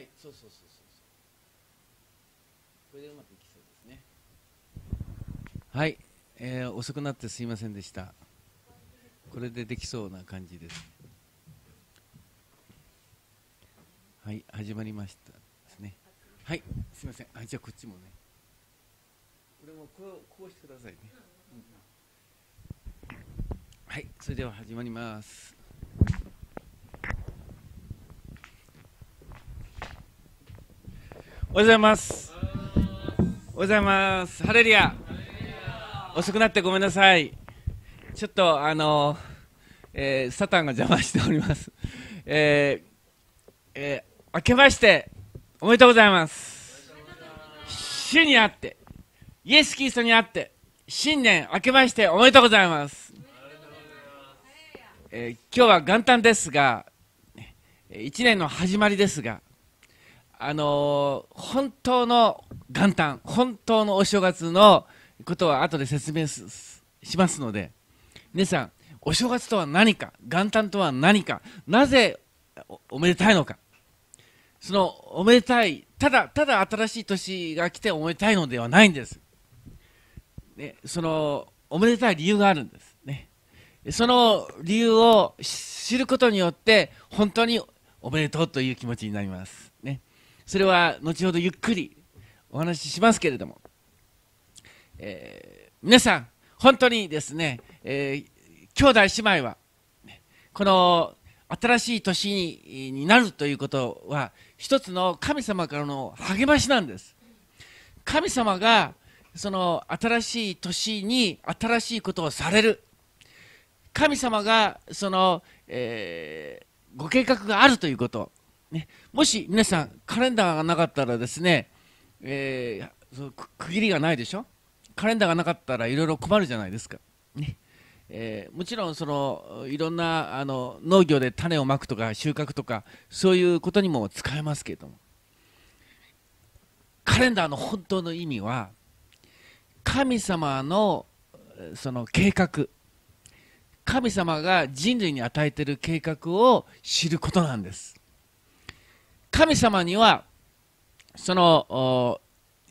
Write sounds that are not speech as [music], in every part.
はいそうそうそうそうこれでうまくいきそうですね。はい、えー遅くなってすいませんでした。これでできそうな感じです。はい始まりましたですね。はいすいません。あじゃあこっちもね。これもこうこうしてくださいね、はいそれでは始まります。おはようございます。おはようございます。ハレリア。遅くなってごめんなさい。ちょっとあの、えーサタンが邪魔しております。えーえー明けましておめでとうございます。主にあって、イエス・キリストにあって、新年明けましておめでとうございます。えー今日は元旦ですが、1年の始まりですが、あのー本当の元旦、本当のお正月のことは後で説明しますので、皆さん、お正月とは何か、元旦とは何か、なぜおおめでたいのか、そのおめでたい、ただただ新しい年が来ておめでたいのではないんです。ね、そのおめでたい理由があるんです。ね、その理由を知ることによって、本当におめでとうという気持ちになります。ねそれは後ほどゆっくりお話ししますけれども、えー皆さん、本当にですね、えー兄弟姉妹は、この新しい年にになるということは、一つの神様からの励ましなんです。神様がその新しい年に新しいことをされる。神様がその、えーご計画があるということ、ね、もし皆さんカレンダーがなかったらですね、えーそうく区切りがないでしょ？カレンダーがなかったらいろいろ困るじゃないですか、ね。えーもちろんそのいろんなあの農業で種をまくとか収穫とかそういうことにも使えますけれども。カレンダーの本当の意味は神様のその計画。神様が人類に与えている計画を知ることなんです。神様にはその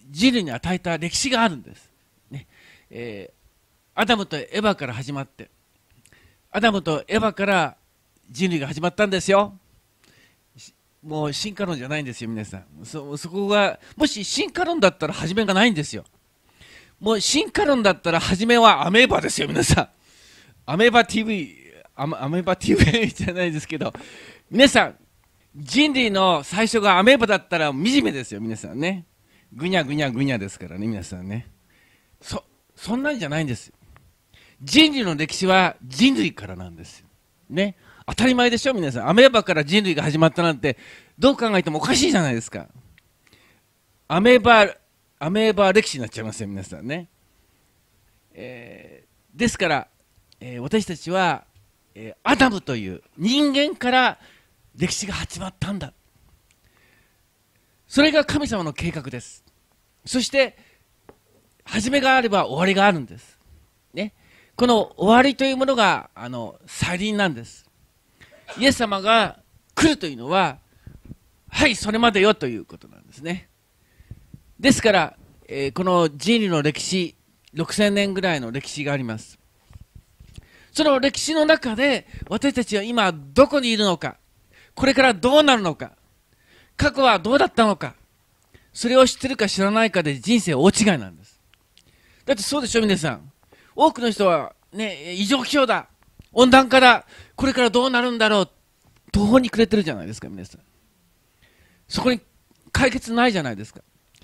人類に与えた歴史があるんです、ね。えーアダムとエヴァから始まってアダムとエヴァから人類が始まったんですよ。もう進化論じゃないんですよ皆さん。そそこがもし進化論だったら始めがないんですよ。もう進化論だったら初めはアメーバですよ皆さん。アメーバ TV アメアメーバ TV [laughs] じゃないですけど皆さん人類の最初がアメーバだったら惨めですよ皆さんね。ぐにゃぐにゃぐにゃですからね皆さんね。そそんなんじゃないんです人類の歴史は人類からなんですよ。ね。当たり前でしょ皆さん。アメーバから人類が始まったなんてどう考えてもおかしいじゃないですか。アメーバアメーバ歴史になっちゃいますよ皆さんね、えーですから、えー私たちは、えーアダムという人間から歴史が始まったんだ。それが神様の計画です。そして始めがあれば終わりがあるんです、ね、この終わりというものがあの再臨なんです。イエス様が来るというのははいそれまでよということなんですね。ですから、えーこの人類の歴史6000年ぐらいの歴史があります。その歴史の中で私たちは今どこにいるのかこれからどうなるのか。過去はどうだったのか。それを知ってるか知らないかで人生大違いなんです。だってそうでしょ皆さん。多くの人はね異常気象だ。温暖化だ。これからどうなるんだろう。途方に暮れてるじゃないですか皆さん。そこに解決ないじゃないですか。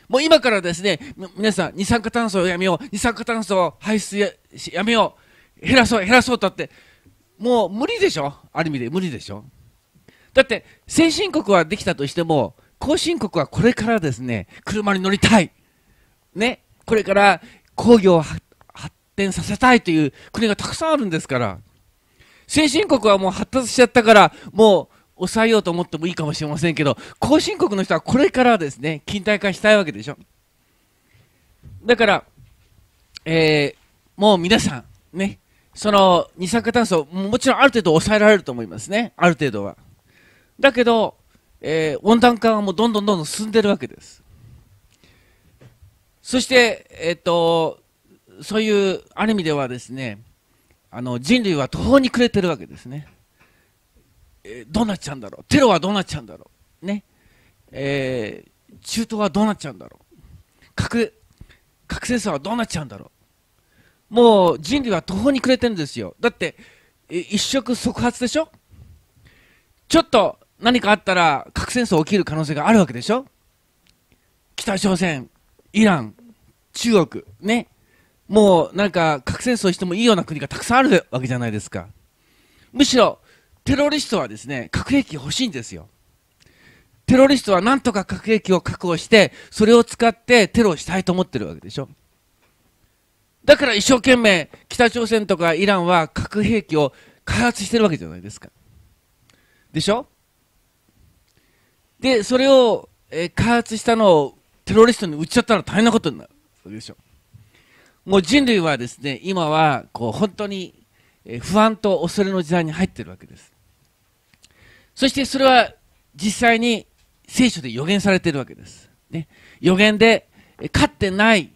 もう今からですね皆さん二酸化炭素をやめよう。二酸化炭素を排出ややめよう。減らそう減らそうとって。もう無理でしょ。ある意味で無理でしょ。だって先進国はできたとしても後進国はこれからですね車に乗りたい。ね。これから工業を発展させたいという国がたくさんあるんですから。先進国はもう発達しちゃったからもう抑えようと思ってもいいかもしれませんけど後進国の人はこれからですね近代化したいわけでしょ。だから、えーもう皆さんね。その二酸化炭素もちろんある程度抑えられると思いますね。ある程度は。だけどえー、温暖化がもうどんどんどんどん進んでるわけです。そして、えっ、と、そういうある意味ではですね、あの人類は途方に暮れてるわけですね。えー、どうなっちゃうんだろう？テロはどうなっちゃうんだろう？ね。えー、中東はどうなっちゃうんだろう？核、核戦争はどうなっちゃうんだろう？もう人類は途方に暮れてるんですよ。だって、一触即発でしょ？ちょっと何かあったら核戦争起きる可能性があるわけでしょ？北朝鮮、イラン、中国、ね。もうなんか核戦争してもいいような国がたくさんあるわけじゃないですか。むしろテロリストはですね、核兵器欲しいんですよ。テロリストはなんとか核兵器を確保して、それを使ってテロをしたいと思ってるわけでしょ。だから一生懸命北朝鮮とかイランは核兵器を開発してるわけじゃないですか。でしょ？で、それを、えー、開発したのをテロリストに撃っちゃったら大変なことになるわけでしょ。もう人類はですね、今はこう本当に不安と恐れの時代に入ってるわけです。そしてそれは実際に聖書で予言されているわけです。ね、予言で、勝ってない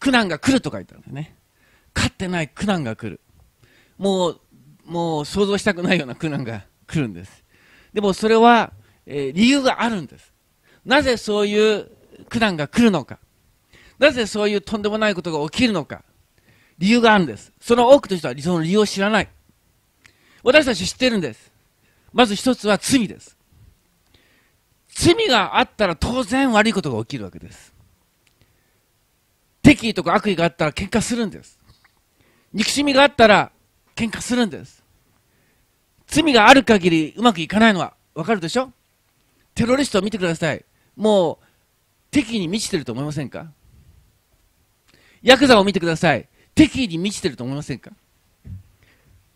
苦難が来ると書いてあるんですね。勝ってない苦難が来る。もう、もう想像したくないような苦難が来るんです。でもそれは、え、理由があるんです。なぜそういう苦難が来るのか。なぜそういうとんでもないことが起きるのか。理由があるんです。その多くの人はその理由を知らない。私たち知ってるんです。まず一つは罪です。罪があったら当然悪いことが起きるわけです。敵意とか悪意があったら喧嘩するんです。憎しみがあったら喧嘩するんです。罪がある限りうまくいかないのはわかるでしょ？テロリストを見てください。もう敵意に満ちてると思いませんか？ヤクザを見てください。敵意に満ちてると思いませんか？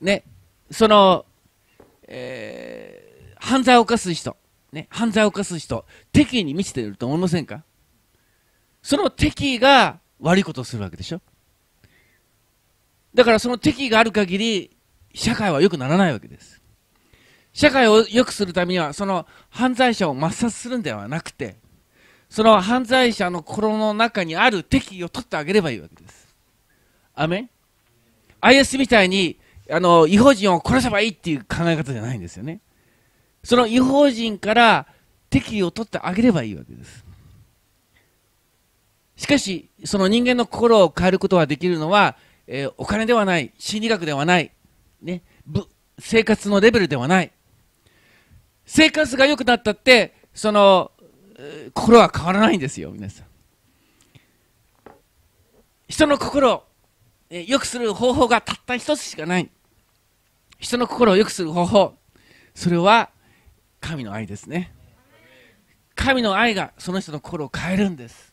ね、その、えー、犯罪を犯す人、ね、犯罪を犯す人、敵意に満ちてると思いませんか？その敵意が悪いことをするわけでしょ？だからその敵意がある限り、社会は良くならないわけです。社会を良くするためには、その犯罪者を抹殺するんではなくて、その犯罪者の心の中にある敵意を取ってあげればいいわけです。アメ ?IS みたいに、あの、違法人を殺せばいいっていう考え方じゃないんですよね。その違法人から敵意を取ってあげればいいわけです。しかし、その人間の心を変えることができるのは、えー、お金ではない、心理学ではない、ね、生活のレベルではない。生活が良くなったって、その心は変わらないんですよ、皆さん。人の心を良くする方法がたった一つしかない。人の心を良くする方法。それは神の愛ですね。神の愛がその人の心を変えるんです。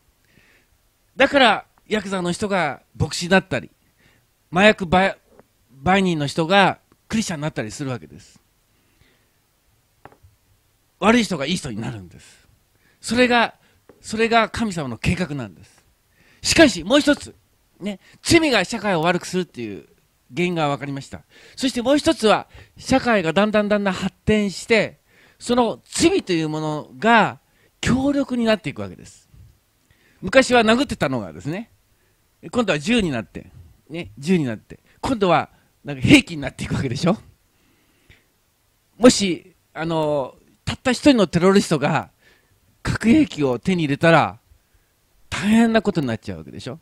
だから、ヤクザの人が牧師だったり、麻薬売人の人がクリスチャンになったりするわけです。悪い人がいい人になるんです。それが、それが神様の計画なんです。しかし、もう一つ、ね、罪が社会を悪くするっていう原因が分かりました。そしてもう一つは、社会がだんだんだんだん発展して、その罪というものが強力になっていくわけです。昔は殴ってたのがですね、今度は銃になって、ね、銃になって、今度はなんか兵器になっていくわけでしょ。もし、あの、たった一人のテロリストが核兵器を手に入れたら大変なことになっちゃうわけでしょ？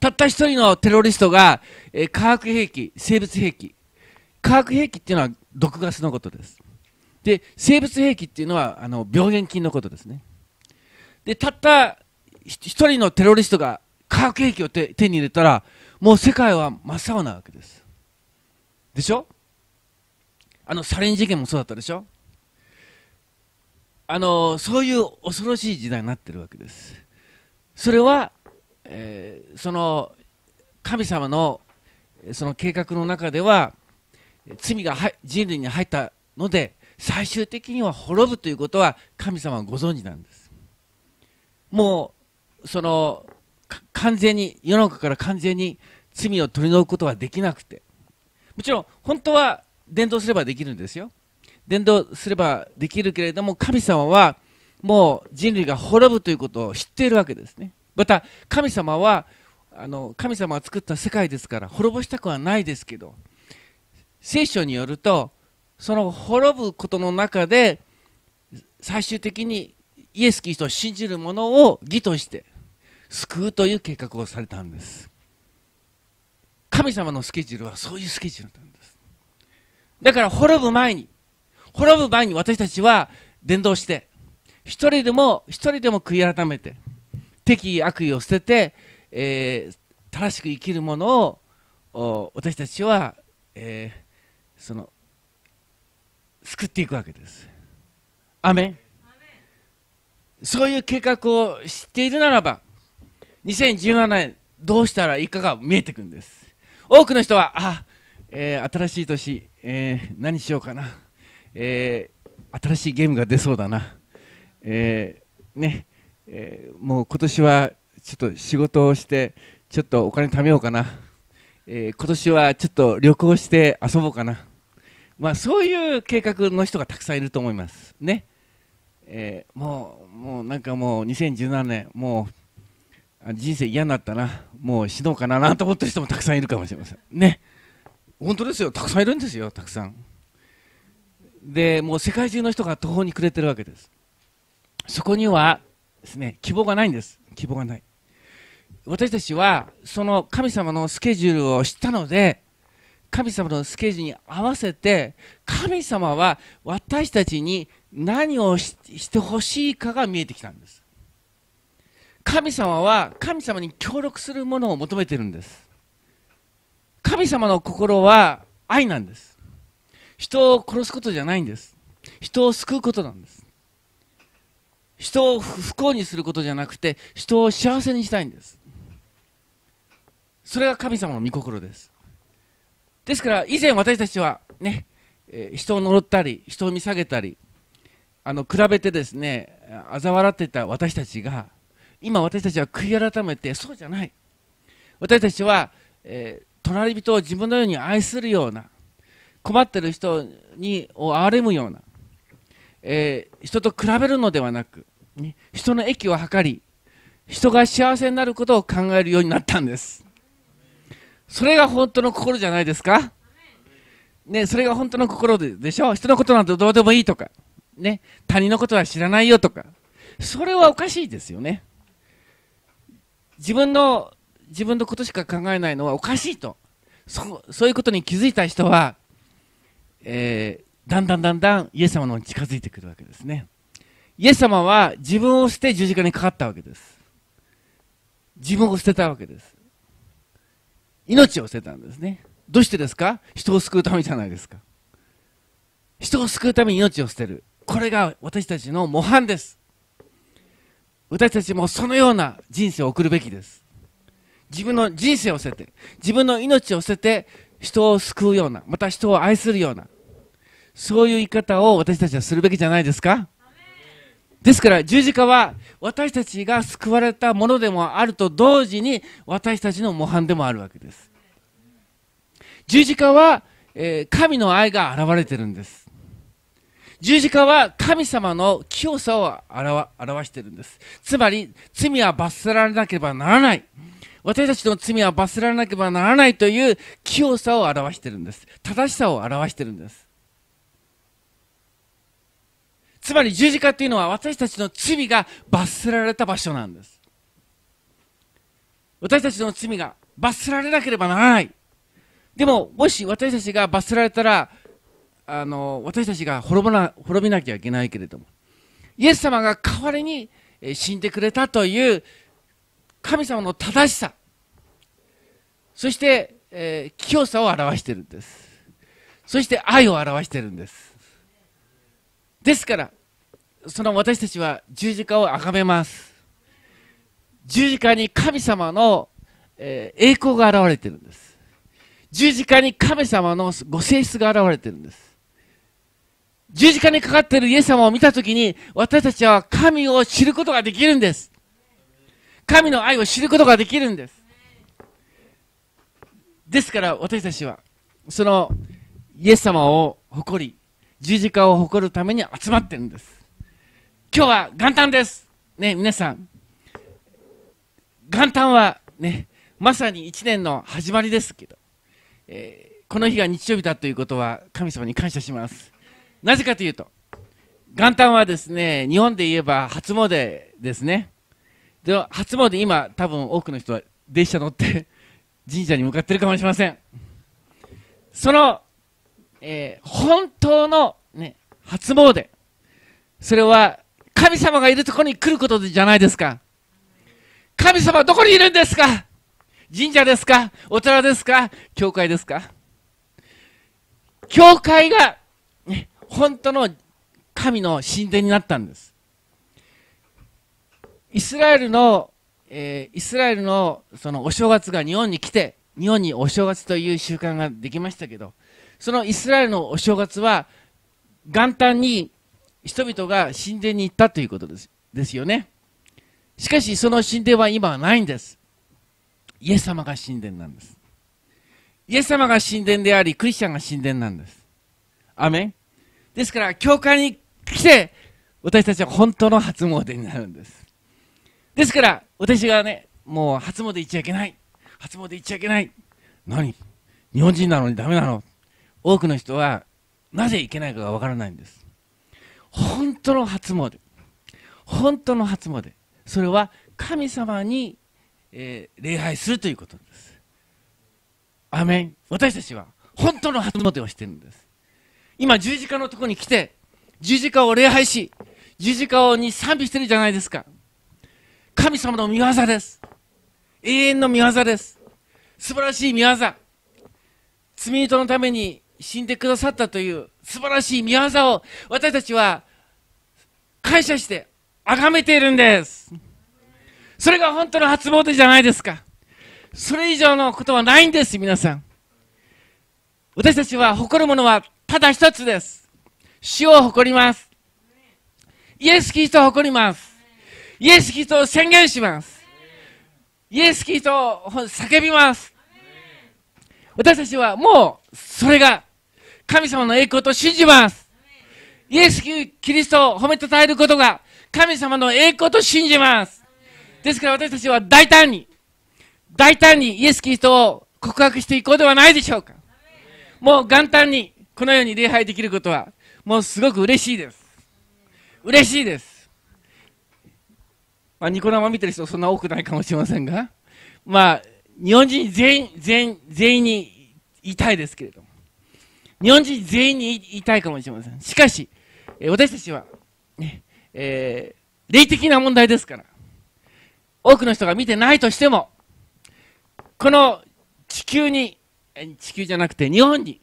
たった一人のテロリストが、えー、化学兵器、生物兵器。化学兵器っていうのは毒ガスのことです。で、生物兵器っていうのはあの病原菌のことですね。で、たった一人のテロリストが化学兵器を手手に入れたら、もう世界は真っ青なわけです。でしょ？あのサリン事件もそうだったでしょ？あのそういう恐ろしい時代になってるわけです。それは、えー、その神様のその計画の中では罪が人類に入ったので最終的には滅ぶということは神様はご存知なんです。もうその完全に世の中から完全に罪を取り除くことはできなくてもちろん本当は伝道すればできるんですよ伝道すればできるけれども、神様はもう人類が滅ぶということを知っているわけですね。また、神様は、あの神様が作った世界ですから滅ぼしたくはないですけど聖書によるとその滅ぶことの中で最終的にイエス・キリストを信じる者を義として救うという計画をされたんです神様のスケジュールはそういうスケジュールなんですだから滅ぶ前に滅ぶ前に私たちは伝道して一人でも一人でも悔い改めて敵意悪意を捨てて、えー、正しく生きるものを私たちは、えー、その救っていくわけです。アメン。そういう計画を知っているならば2017年どうしたらいいかが見えてくるんです。多くの人はあ、えー、新しい年、えー、何しようかな、えー、新しいゲームが出そうだな、えー、ね、えー、もう今年はちょっと仕事をしてちょっとお金貯めようかな、えー、今年はちょっと旅行して遊ぼうかな、まあ、そういう計画の人がたくさんいると思います。ね、え、もうもうなんかもう2017年もう人生嫌になったな。もう死のうかななんて思ってる人もたくさんいるかもしれません。ね。本当ですよ。たくさんいるんですよたくさん。でもう世界中の人が途方に暮れてるわけです。そこにはですね希望がないんです。希望がない。私たちはその神様のスケジュールを知ったので神様のスケジュールに合わせて神様は私たちに何をしてほしいかが見えてきたんです。神様は神様に協力するものを求めてるんです。神様の心は愛なんです。人を殺すことじゃないんです。人を救うことなんです。人を不幸にすることじゃなくて人を幸せにしたいんです。それが神様の御心です。ですから以前私たちはね、え、人を呪ったり人を見下げたりあの比べてですね嘲笑っていた私たちが今私たちは悔い改めてそうじゃない。私たちは、えー、隣人を自分のように愛するような困ってる人にを憐れむような、えー、人と比べるのではなく、ね、人の益を図り人が幸せになることを考えるようになったんですそれが本当の心じゃないですか？ね、それが本当の心ででしょ？人のことなんてどうでもいいとか、ね、他人のことは知らないよとか、それはおかしいですよね。自分の、自分のことしか考えないのはおかしいと。そそういうことに気づいた人は、えー、だんだんだんだんイエス様のに近づいてくるわけですね。イエス様は自分を捨て十字架にかかったわけです。自分を捨てたわけです。命を捨てたんですね。どうしてですか？人を救うためじゃないですか。人を救うために命を捨てる。これが私たちの模範です。私たちもそのような人生を送るべきです。自分の人生を捨てて、自分の命を捨てて、人を救うような、また人を愛するような、そういう言い方を私たちはするべきじゃないですか？ですから十字架は私たちが救われたものでもあると同時に私たちの模範でもあるわけです。十字架は、えー、神の愛が現れてるんです。十字架は神様の清さを表してるんです。つまり罪は罰せられなければならない。私たちの罪は罰せられなければならないという清さを表してるんです。正しさを表してるんです。つまり十字架っていうのは私たちの罪が罰せられた場所なんです。私たちの罪が罰せられなければならない。でも、もし私たちが罰せられたら、あの、私たちが滅ぼな、滅びなきゃいけないけれども、イエス様が代わりに死んでくれたという神様の正しさ、そして、えー、清さを表してるんです。そして愛を表してるんです。ですから、その私たちは十字架を崇めます。十字架に神様の、えー、栄光が現れてるんです。十字架に神様のご性質が現れてるんです。十字架にかかっているイエス様を見たときに、私たちは神を知ることができるんです。神の愛を知ることができるんです。ですから私たちは、そのイエス様を誇り、十字架を誇るために集まってるんです。今日は元旦です。ね皆さん。元旦はねまさに1年の始まりですけど、えーこの日が日曜日だということは神様に感謝します。なぜかというと元旦はですね日本で言えば初詣ですね。では初詣今多分多くの人は電車乗って [laughs] 神社に向かってるかもしれません。その、えー本当の、ね、初詣。それは神様がいるところに来ることじゃないですか。神様どこにいるんですか？神社ですか？お寺ですか？教会ですか？教会が、ね、本当の神の神殿になったんです。イスラエルの、えーイスラエルのそのお正月が日本に来て日本にお正月という習慣ができましたけどそのイスラエルのお正月は元旦に人々が神殿に行ったということですですよね。しかしその神殿は今はないんです。イエス様が神殿なんです。イエス様が神殿でありクリスチャンが神殿なんです。アメン。ですから教会に来て私たちは本当の初詣になるんです。ですから私がねもう初詣行っちゃいけない。初詣行っちゃいけない。何？日本人なのにダメなの？多くの人はなぜ行けないかがわからないんです。本当の初詣。本当の初詣。それは神様に、えー礼拝するということです。アメン。私たちは本当の初詣をしてるんです。今十字架のところに来て十字架を礼拝し十字架に賛美してるじゃないですか。神様の御業です。永遠の御業です。素晴らしい御業。罪人のために死んでくださったという素晴らしい御業を私たちは感謝して崇めているんです。それが本当の初詣じゃないですか。それ以上のことはないんです皆さん。私たちは誇るものはただ一つです。主を誇ります。イエス・キリストを誇ります。イエス・キリストを宣言します。イエス・キリストを叫びます。私たちはもうそれが神様の栄光と信じます。イエス・キリストを褒めたたえることが神様の栄光と信じます。ですから私たちは大胆に大胆にイエス・キリストを告白していこうではないでしょうか。もう元旦にこのように礼拝できることはもうすごく嬉しいです。嬉しいです。まあニコ生見てる人そんな多くないかもしれませんが。まあ日本人全員全員全員に言いたいですけれども。日本人全員に言いたいかもしれません。しかし、えー私たちは、ねえー霊的な問題ですから多くの人が見てないとしてもこの地球に地球じゃなくて日本に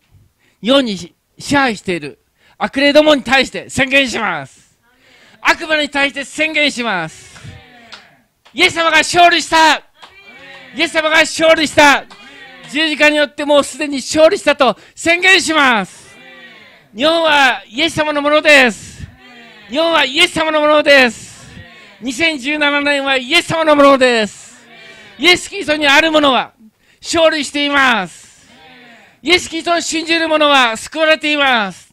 日本に支配している悪霊どもに対して宣言します。悪魔に対して宣言します。イエス様が勝利した。イエス様が勝利した。十字架によってもうすでに勝利したと宣言します。日本はイエス様のものです。日本はイエス様のものです。2017年はイエス様のものです。イエス・キリストにあるものは勝利しています。イエス・キリストを信じる者は救われています。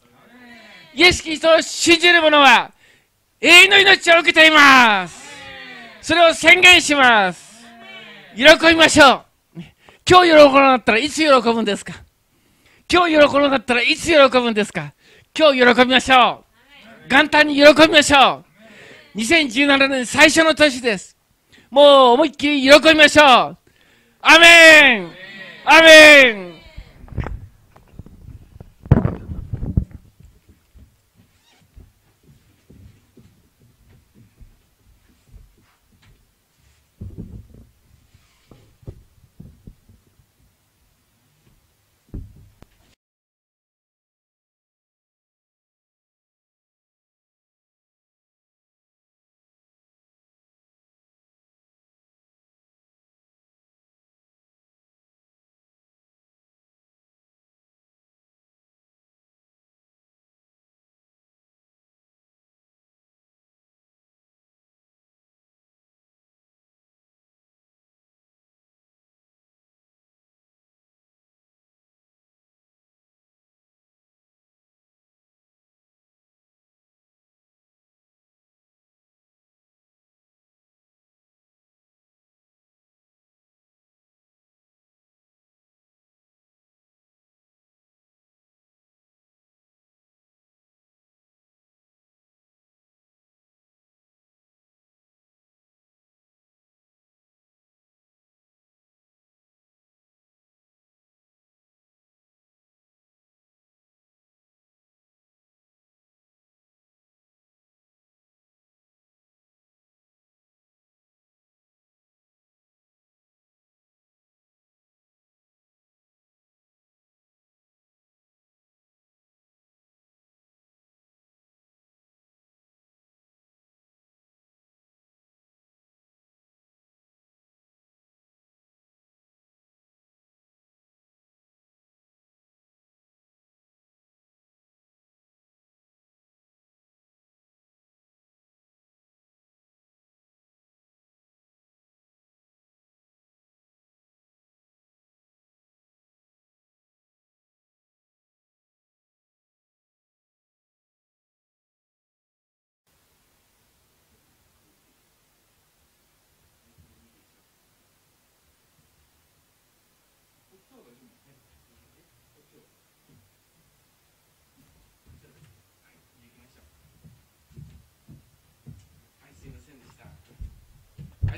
イエス・キリストを信じる者は永遠の命を受けていますそれを宣言します。喜びましょう。今日喜ばなかったらいつ喜ぶんですか？今日喜ばなかったらいつ喜ぶんですか？今日喜びましょう。元旦に喜びましょう。2017年最初の年です。もう思いっきり喜びましょう。アメン。アメン。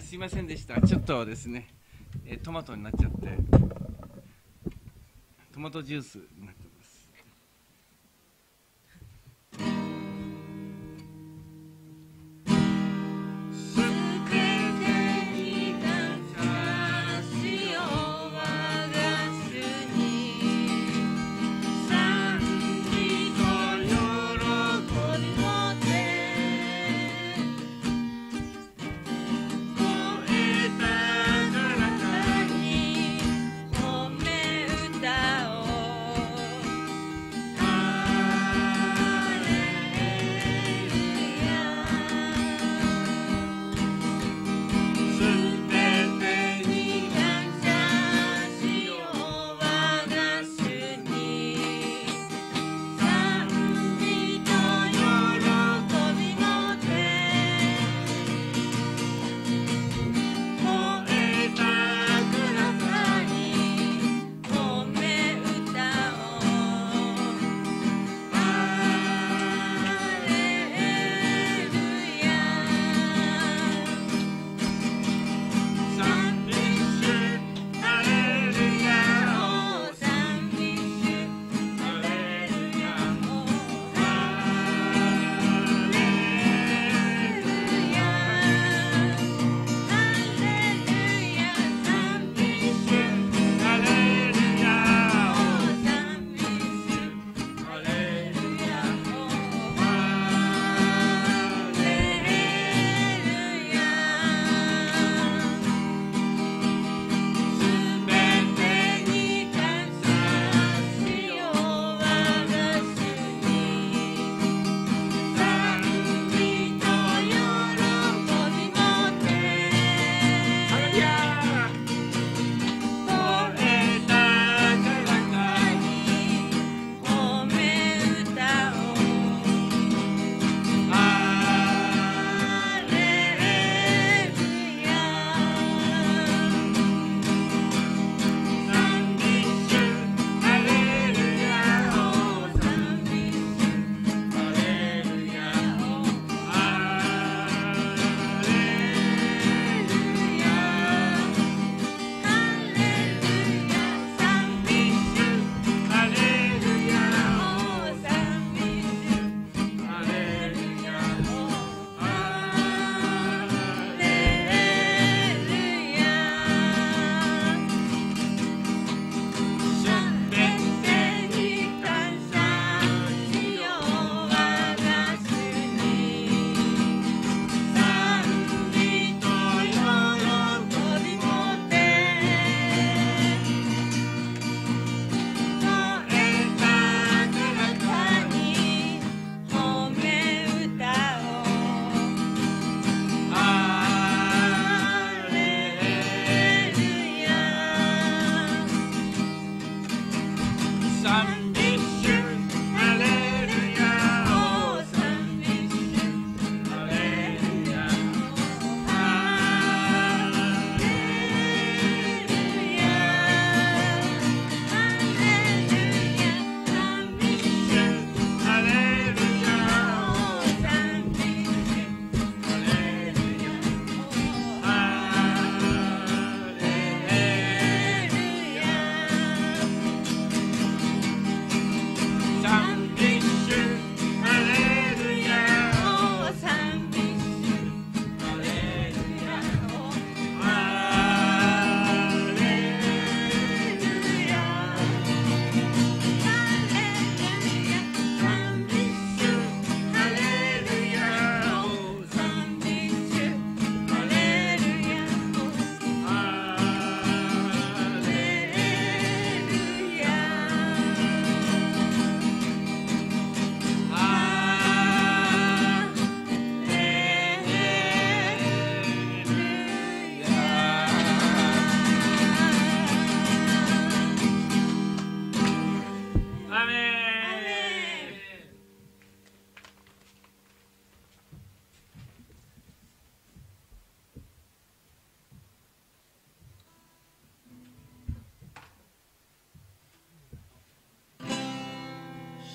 すいませんでした。ちょっとですね、えトマトになっちゃってトマトジュースになっ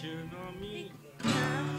主の御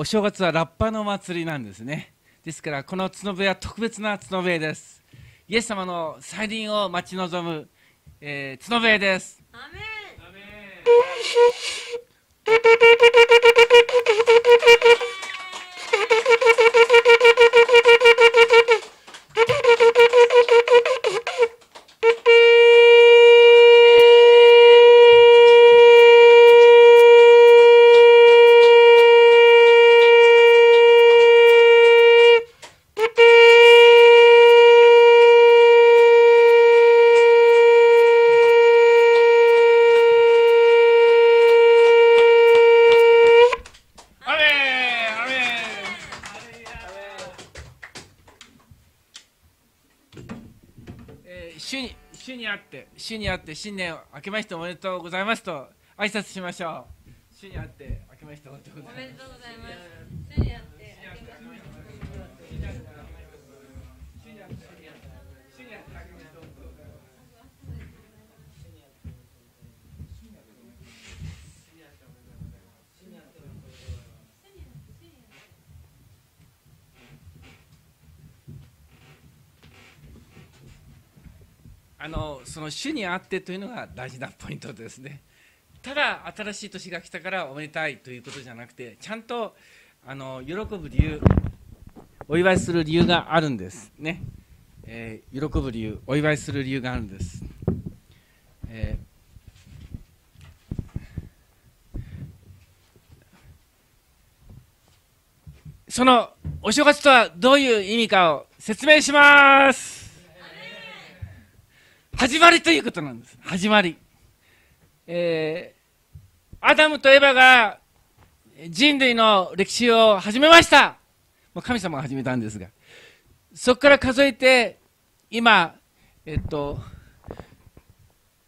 お正月はラッパの祭りなんですね。ですからこの角笛は特別な角笛です。イエス様の再臨を待ち望む、えー角笛です。アメン。主にあって新年明けましておめでとうございますと挨拶しましょう。主にあって明けましておめでとうございますおめでとうございます。主にあのその主にあってというのが大事なポイントですね。ただ新しい年が来たからおめでたいということじゃなくてちゃんとあの喜ぶ理由お祝いする理由があるんですね、えー喜ぶ理由お祝いする理由があるんです、えーそのお正月とはどういう意味かを説明します。始まりということなんです。始まり。えーアダムとエバが人類の歴史を始めました。もう神様が始めたんですが。そこから数えて今えっと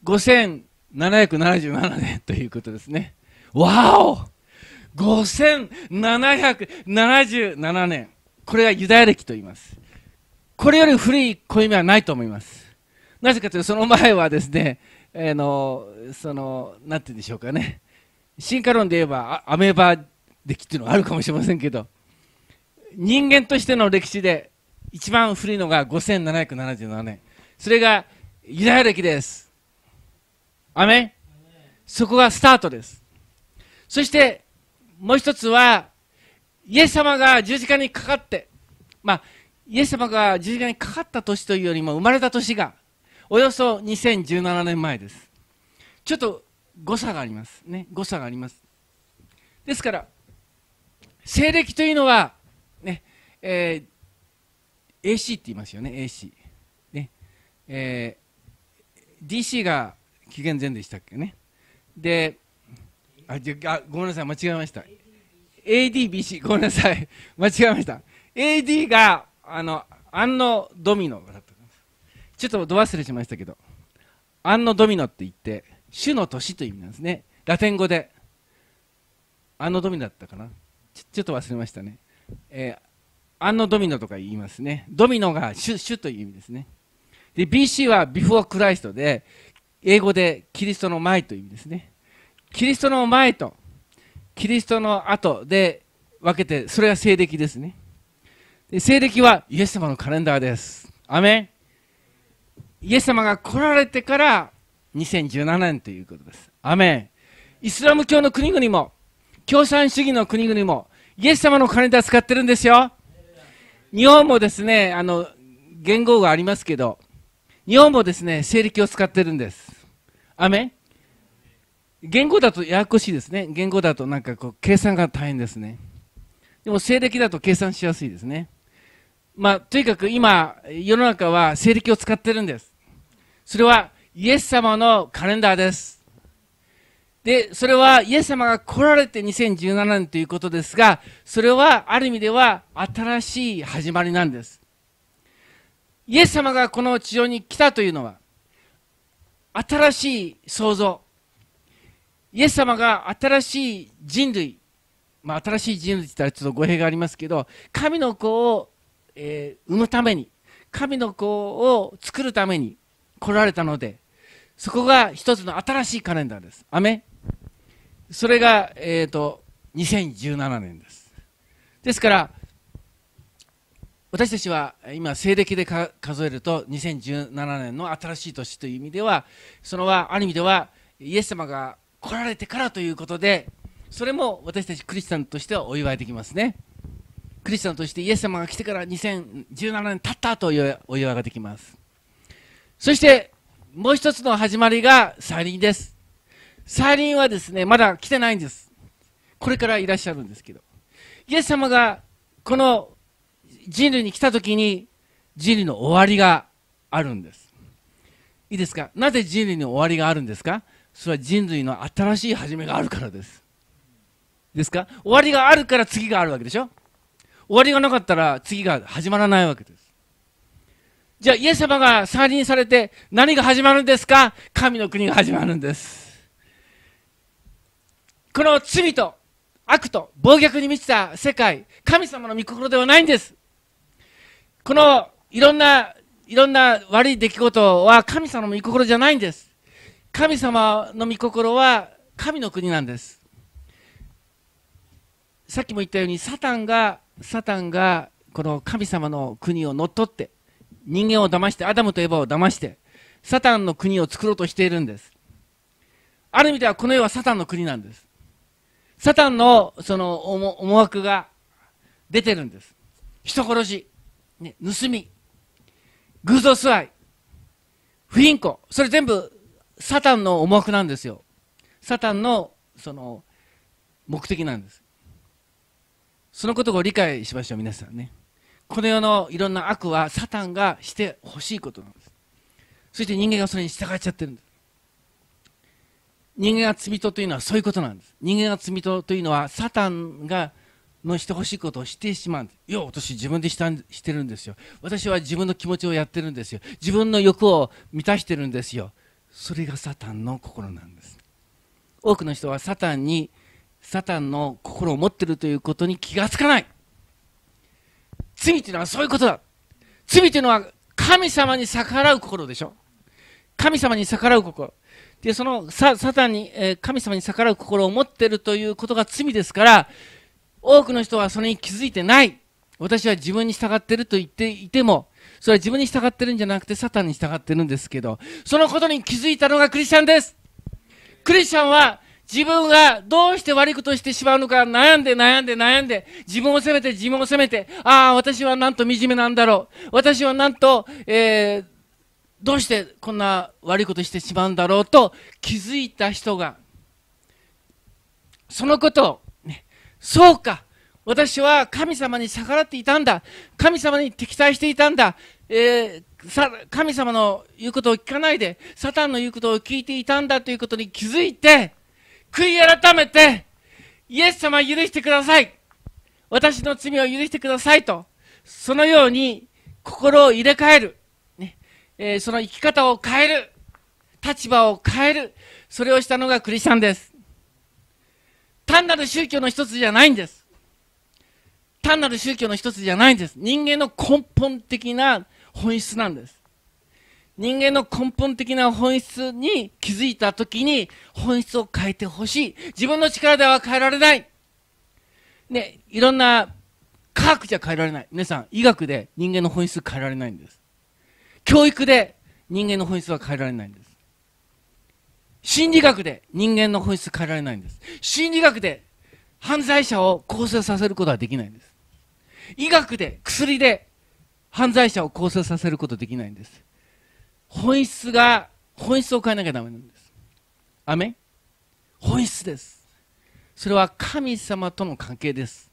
5777年ということですね。わお！5777年。これがユダヤ歴と言います。これより古い暦はないと思います。なぜかというとその前はですね [laughs] あのそのなんて言うんでしょうかね。進化論で言えばアメーバ歴っていうのがあるかもしれませんけど人間としての歴史で一番古いのが5777年。それがユダヤ歴です。アメそこがスタートです。そしてもう一つはイエス様が十字架にかかってまあイエス様が十字架にかかった年というよりも生まれた年がおよそ2017年前です。ちょっと誤差があります。ね。誤差があります。ですから西暦というのはね、えー AC って言いますよね。AC ね。えー DC が紀元前でしたっけね。であじゃごめんなさい。間違えました。ADBC ごめんなさい。間違えました。AD が、あの、アンノ・ドミノ。ちょっとど忘れしましたけど、アンノ・ドミノって言って、主の年という意味なんですね。ラテン語で。アンノ・ドミノだったかなちょっと忘れましたね。えーアンノ・ドミノとか言いますね。ドミノが主主という意味ですね。で、BC は before Christ で、英語でキリストの前という意味ですね。キリストの前とキリストの後で分けて、それが西暦ですね。で西暦はイエス様のカレンダーです。アメンイエス様が来られてから2017年ということです。アメンイスラム教の国々も、共産主義の国々も、イエス様のカレンダー使ってるんですよ。日本もですね、あの、言語がありますけど、日本もですね、西暦を使ってるんです。アメン言語だとややこしいですね。言語だとなんかこう、計算が大変ですね。でも西暦だと計算しやすいですね。まあ、とにかく今、世の中は西暦を使ってるんです。それはイエス様のカレンダーです。で、それはイエス様が来られて2017年ということですが、それはある意味では新しい始まりなんです。イエス様がこの地上に来たというのは、新しい創造。イエス様が新しい人類、まあ新しい人類って言ったらちょっと語弊がありますけど、神の子を、えー産むために、神の子を作るために来られたので、そこが一つの新しいカレンダーです。アメそれが、えっ、と、2017年です。ですから、私たちは今、西暦で数えると2017年の新しい年という意味では、そのは、ある意味では、イエス様が来られてからということで、それも私たちクリスチャンとしてはお祝いできますね。クリスチャンとしてイエス様が来てから2017年経ったというお祝いができます。そして、もう一つの始まりが再臨です。再臨はですね、まだ来てないんです。これからいらっしゃるんですけど。イエス様がこの人類に来た時に人類の終わりがあるんです。いいですか？なぜ人類の終わりがあるんですか？それは人類の新しい始めがあるからです。ですか？終わりがあるから次があるわけでしょ？終わりがなかったら次が始まらないわけです。じゃあイエス様が再臨されて何が始まるんですか？神の国が始まるんです。この罪と悪と暴虐に満ちた世界、神様の御心ではないんです。このいろんな、いろんな悪い出来事は神様の御心じゃないんです。神様の御心は神の国なんです。さっきも言ったようにサタンが、サタンがこの神様の国を乗っ取って、人間を騙して、アダムとエバを騙して、サタンの国を作ろうとしているんです。ある意味ではこの世はサタンの国なんです。サタンのその思思惑が出てるんです。人殺し、ね、盗み、偶像崇拝、不貧困、それ全部サタンの思惑なんですよ。サタンのその目的なんです。そのことを理解しましょう、皆さんね。この世のいろんな悪はサタンがしてほしいことなんです。そして人間がそれに従っちゃってるんです。人間が罪人というのはそういうことなんです。人間が罪人というのはサタンがのしてほしいことをしてしまうんです。いや、私自分でしたんしてるんですよ。私は自分の気持ちをやってるんですよ。自分の欲を満たしてるんですよ。それがサタンの心なんです。多くの人はサタンに、サタンの心を持ってるということに気がつかない。罪というのはそういうことだ。罪というのは神様に逆らう心でしょ。神様に逆らう心。で、そのササタンに、えー神様に逆らう心を持っているということが罪ですから、多くの人はそれに気づいてない。私は自分に従っていると言っていても、それは自分に従ってるんじゃなくてサタンに従ってるんですけど、そのことに気づいたのがクリスチャンです。クリスチャンは自分がどうして悪いことをしてしまうのか悩んで悩んで悩んで、自分を責めて自分を責めて、ああ、私はなんと惨めなんだろう。私はなんと、えーどうしてこんな悪いことしてしまうんだろうと気づいた人が、そのことを、ね、そうか、私は神様に逆らっていたんだ。神様に敵対していたんだ。えー神様の言うことを聞かないで、サタンの言うことを聞いていたんだということに気づいて、悔い改めて、イエス様許してください。私の罪を許してくださいと。そのように心を入れ替える、ねえーその生き方を変える、立場を変える、それをしたのがクリスチャンです。単なる宗教の一つじゃないんです。単なる宗教の一つじゃないんです。人間の根本的な本質なんです。人間の根本的な本質に気づいたときに本質を変えてほしい。自分の力では変えられない。ね、いろんな科学じゃ変えられない。皆さん、医学で人間の本質変えられないんです。教育で人間の本質は変えられないんです。心理学で人間の本質変えられないんです。心理学で犯罪者を構成させることはできないんです。医学で薬で犯罪者を構成させることできないんです。本質が、本質を変えなきゃダメなんです。アメ本質です。それは神様との関係です。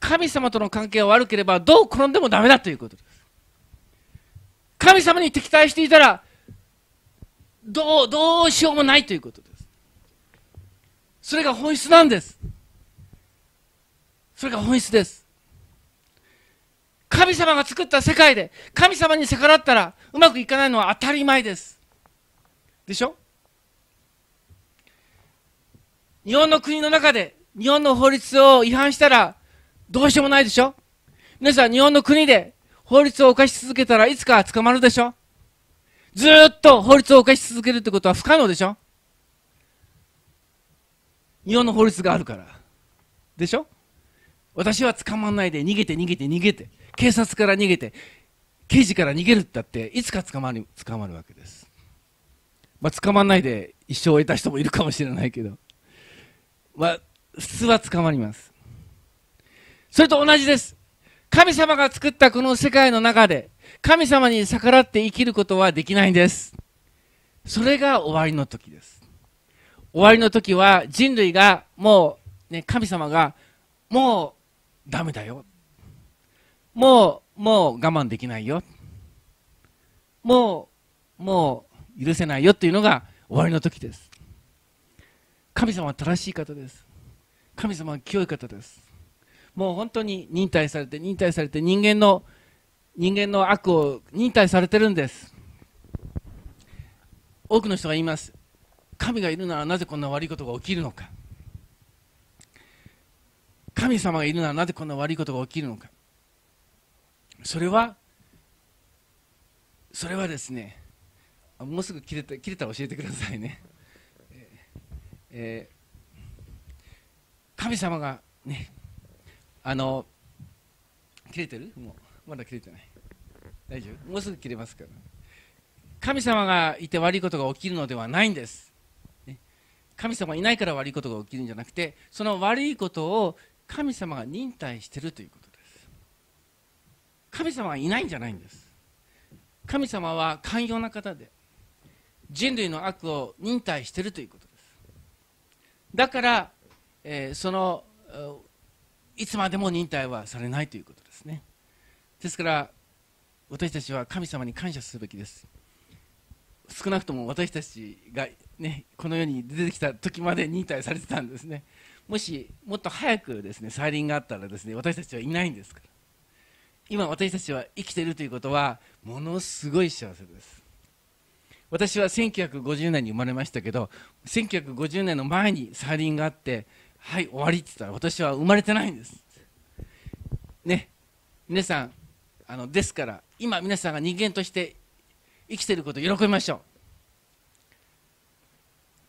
神様との関係が悪ければどう転んでもダメだということです。神様に敵対していたらどう、どうしようもないということです。それが本質なんです。それが本質です。神様が作った世界で神様に逆らったらうまくいかないのは当たり前です。でしょ？日本の国の中で日本の法律を違反したらどうしようもないでしょ？皆さん日本の国で法律を犯し続けたらいつか捕まるでしょ？ずっと法律を犯し続けるってことは不可能でしょ？日本の法律があるから。でしょ？私は捕まんないで逃げて逃げて逃げて、警察から逃げて、刑事から逃げるってだって、いつか捕まる、捕まるわけです。まあ、捕まんないで一生を得た人もいるかもしれないけど、まあ、普通は捕まります。それと同じです。神様が作ったこの世界の中で、神様に逆らって生きることはできないんです。それが終わりの時です。終わりの時は人類がもう、ね、神様がもうダメだよ。もう、もう我慢できないよ。もう、もう許せないよっていうのが終わりの時です。神様は正しい方です。神様は清い方です。もう本当に忍耐されて、忍耐されて人間の人間の悪を忍耐されてるんです多くの人が言います神がいるならなぜこんな悪いことが起きるのか神様がいるならなぜこんな悪いことが起きるのかそれはそれはですねもうすぐ切れた切れたら教えてくださいね、ええー神様がねあの切れてる？もうまだ切れてない。大丈夫？もうすぐ切れますから。神様がいて悪いことが起きるのではないんです、ね。神様いないから悪いことが起きるんじゃなくてその悪いことを神様が忍耐してるということ。神様はいないんじゃないんです。神様は寛容な方で人類の悪を忍耐しているということです。だから、えーそのいつまでも忍耐はされないということですね。ですから私たちは神様に感謝すべきです。少なくとも私たちが、ね、この世に出てきた時まで忍耐されてたんですね。もしもっと早くですね再臨があったらですね私たちはいないんですから。今私たちは生きているということはものすごい幸せです。私は1950年に生まれましたけど1950年の前に再臨があってはい終わりって言ったら私は生まれてないんです。ね皆さんあのですから今皆さんが人間として生きていることを喜びましょう。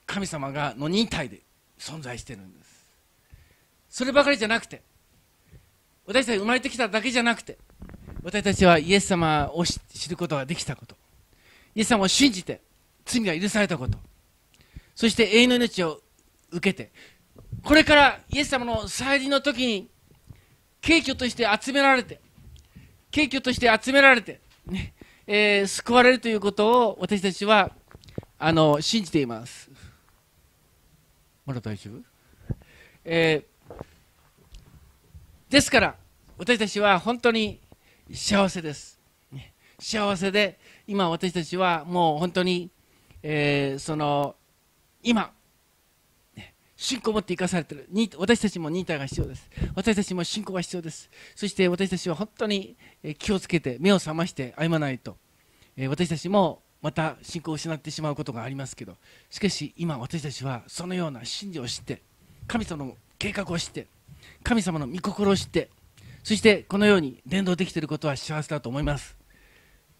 神様がの忍耐で存在してるんです。そればかりじゃなくて私たち生まれてきただけじゃなくて私たちはイエス様を知ることができたこと。イエス様を信じて罪が許されたこと。そして永遠の命を受けてこれからイエス様の再臨の時に敬虚として集められて敬虚として集められて、ねえー救われるということを私たちはあの信じています。まだ大丈夫、えーですから私たちは本当に幸せです、幸せで今私たちはもう本当に、えーその今信仰を持って生かされている私たちも忍耐が必要です。私たちも信仰が必要です。そして私たちは本当に気をつけて目を覚まして歩まないと、え私たちもまた信仰を失ってしまうことがありますけど。しかし今私たちはそのような真理を知って神様の計画を知って神様の御心を知ってそしてこのように伝道できていることは幸せだと思います。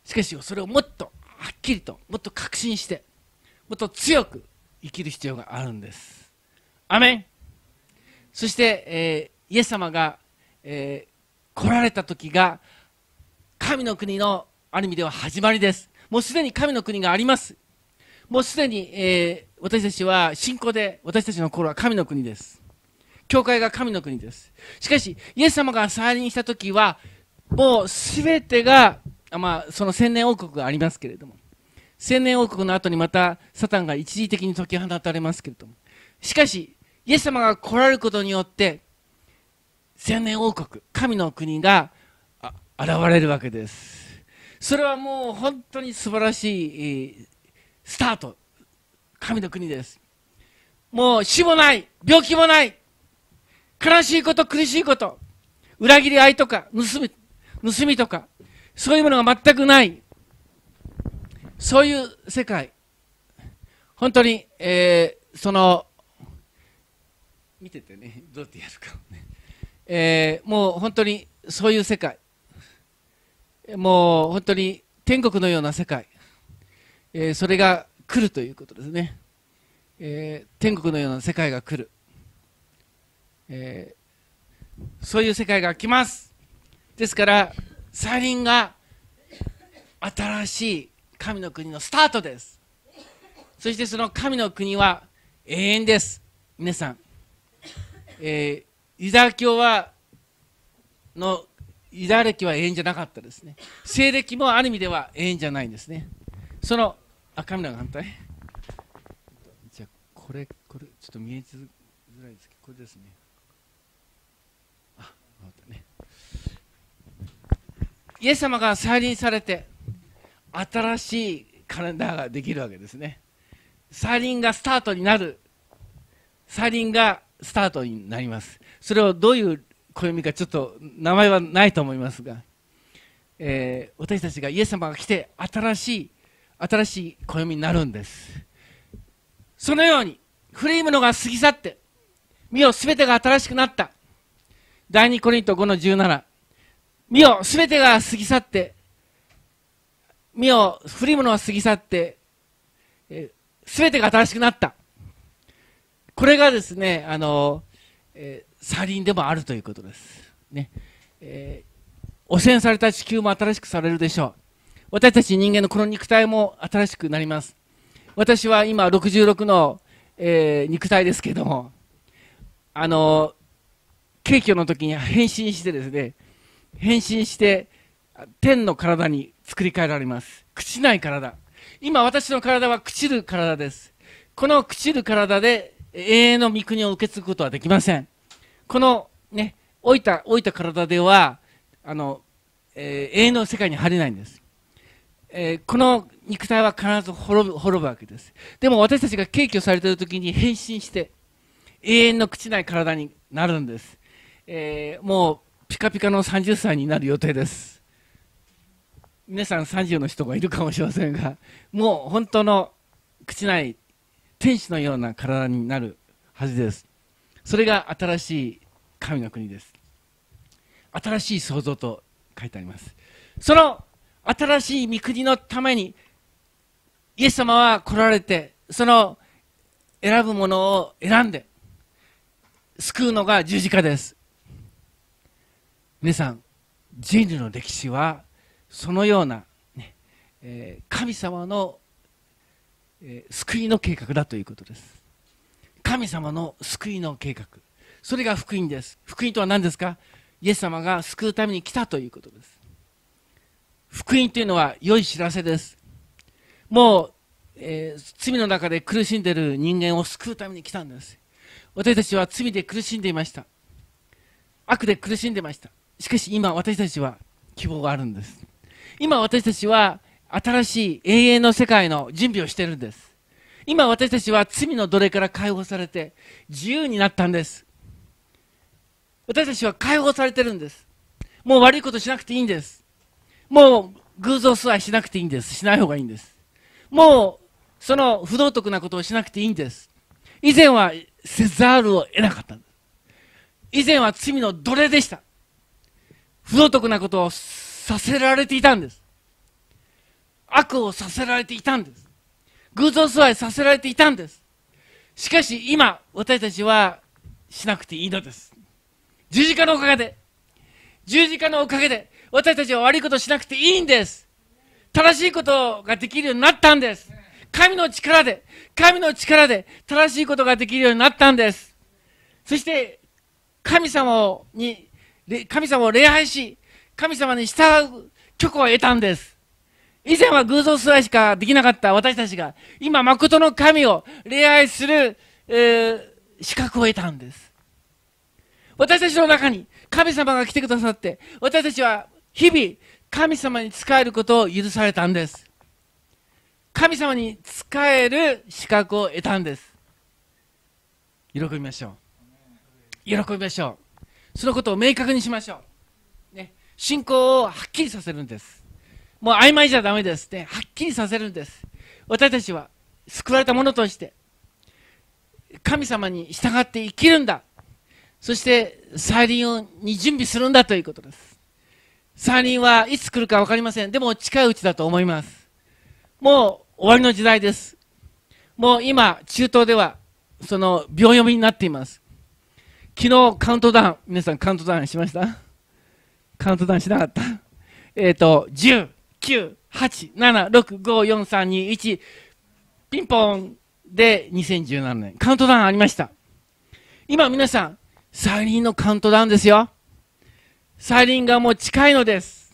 しかしそれをもっとはっきりともっと確信してもっと強く生きる必要があるんです。アメン。そして、えーイエス様が、えー来られた時が神の国のある意味では始まりです。もうすでに神の国があります。もうすでに、えー私たちは信仰で私たちの心は神の国です。教会が神の国です。しかしイエス様が再臨した時はもう全てがまあその千年王国がありますけれども千年王国の後にまたサタンが一時的に解き放たれますけれどもしかしイエス様が来られることによって千年王国神の国が現れるわけです。それはもう本当に素晴らしいスタート。神の国です。もう死もない。病気もない。悲しいこと苦しいこと。裏切り合いとか盗み盗みとか。そういうものが全くない。そういう世界。本当に、えーその見ててねどうやってやるかね。えーもう本当にそういう世界。もう本当に天国のような世界、えーそれが来るということですね、えー天国のような世界が来る、えーそういう世界が来ます。ですから再臨が新しい神の国のスタートです。そしてその神の国は永遠です。皆さん。えーユダヤ教はのユダヤ歴は永遠じゃなかったですね。西暦もある意味では永遠じゃないんですね。そのあカメラが反対。じゃあこれこれちょっと見えづらいですけどこれですねあわかったねイエス様が再臨されて新しいカレンダーができるわけですね。再臨がスタートになる。再臨がスタートになります。それをどういう暦かちょっと名前はないと思いますが、えー私たちがイエス様が来て新しい新しい暦になるんです。そのように古いものが過ぎ去って見よ全てが新しくなった。第2コリント5の17見よ全てが過ぎ去って見よ古いものは過ぎ去って、えー全てが新しくなったこれがですね、あの、えー、サリンでもあるということです。ね。えー汚染された地球も新しくされるでしょう。私たち人間のこの肉体も新しくなります。私は今66の、えー肉体ですけども、あの、景挙の時に変身してですね、変身して、天の体に作り変えられます。朽ちない体。今私の体は朽ちる体です。この朽ちる体で永遠の御国を受け継ぐことはできません。このね、老いた、老いた体では、あの、えー永遠の世界に入れないんです。えーこの肉体は必ず滅ぶ滅ぶわけです。でも私たちが敬挙されている時に変身して、永遠の朽ちない体になるんです。えーもう、ピカピカの30歳になる予定です。皆さん30の人がいるかもしれませんが、もう本当の朽ちない天使のような体になるはずです。それが新しい神の国です。新しい創造と書いてあります。その新しい御国のために、イエス様は来られて、その選ぶものを選んで、救うのが十字架です。皆さん、人類の歴史は、そのような、ねえ神様の、え救いの計画だということです。神様の救いの計画。それが福音です。福音とは何ですか？イエス様が救うために来たということです。福音というのは良い知らせです。もう、えー罪の中で苦しんでいる人間を救うために来たんです。私たちは罪で苦しんでいました。悪で苦しんでました。しかし今私たちは希望があるんです。今私たちは新しい永遠の世界の準備をしているんです。今私たちは罪の奴隷から解放されて自由になったんです。私たちは解放されてるんです。もう悪いことしなくていいんです。もう偶像崇拝しなくていいんです。しない方がいいんです。もうその不道徳なことをしなくていいんです。以前はせざるを得なかったんです。以前は罪の奴隷でした。不道徳なことをさせられていたんです。悪をさせられていたんです。偶像崇拝させられていたんです。しかし今、私たちはしなくていいのです。十字架のおかげで、十字架のおかげで、私たちは悪いことしなくていいんです。正しいことができるようになったんです。神の力で、神の力で正しいことができるようになったんです。そして、神様に、神様を礼拝し、神様に従う許可を得たんです。以前は偶像崇拝しかできなかった私たちが、今、誠の神を礼拝する、えー資格を得たんです。私たちの中に神様が来てくださって、私たちは日々神様に仕えることを許されたんです。神様に仕える資格を得たんです。喜びましょう。喜びましょう。そのことを明確にしましょう。ね、信仰をはっきりさせるんです。もう曖昧じゃダメですね。はっきりさせるんです。私たちは救われた者として、神様に従って生きるんだ。そして、再臨に準備するんだということです。再臨はいつ来るか分かりません。でも近いうちだと思います。もう終わりの時代です。もう今、中東では、その、秒読みになっています。昨日カウントダウン、皆さんカウントダウンしました？カウントダウンしなかった？えっ、と、10、9、8、7、6、5、4、3、2、1、ピンポンで2017年、カウントダウンありました。今皆さん、再臨のカウントダウンですよ。再臨がもう近いのです。